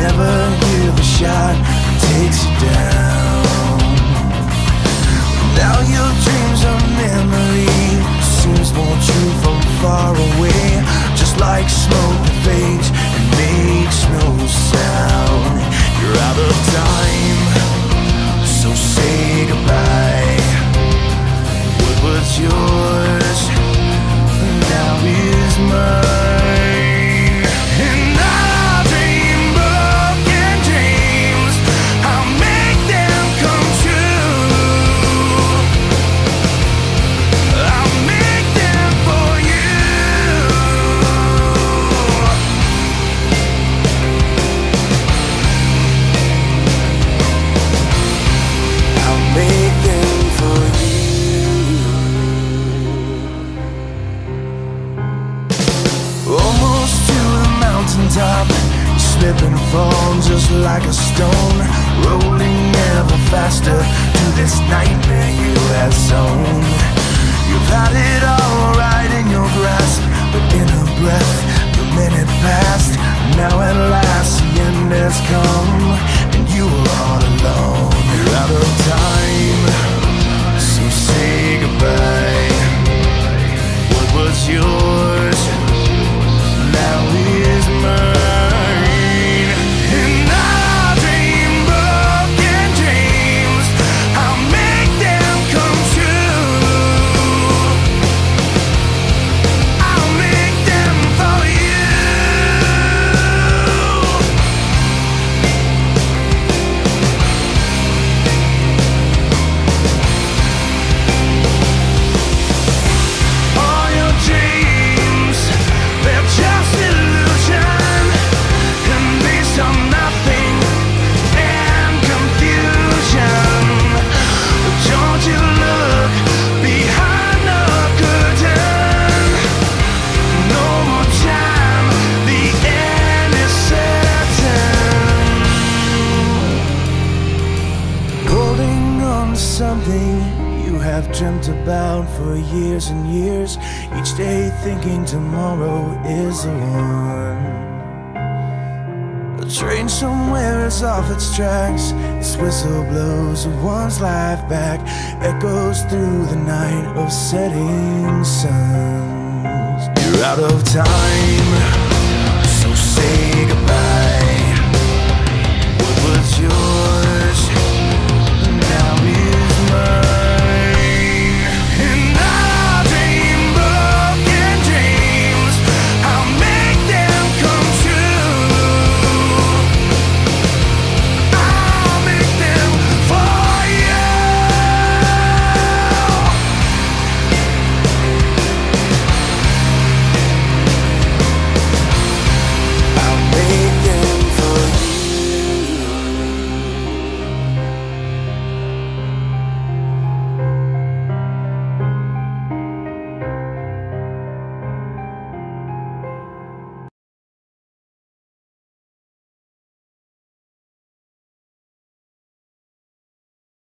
never hear the shot that takes you down. Now your dreams are memory. Seems more true from far away. Just like smoke mountaintop, you slip and just like a stone, rolling ever faster to this nightmare you have sown. You've had it all right in your grasp, but in a breath, the minute passed. Now at last the end has come, and you are all alone. You're out of time, so say goodbye. What was yours dreamt about for years and years. Each day thinking tomorrow is the one. A train somewhere is off its tracks. Its whistle blows one's life back. Echoes through the night of setting suns. You're out of time.